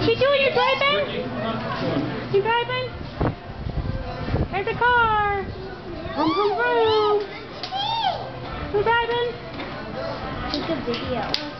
What you doing? You driving? You driving? There's a car. Vroom, vroom, vroom. You driving? It's a video.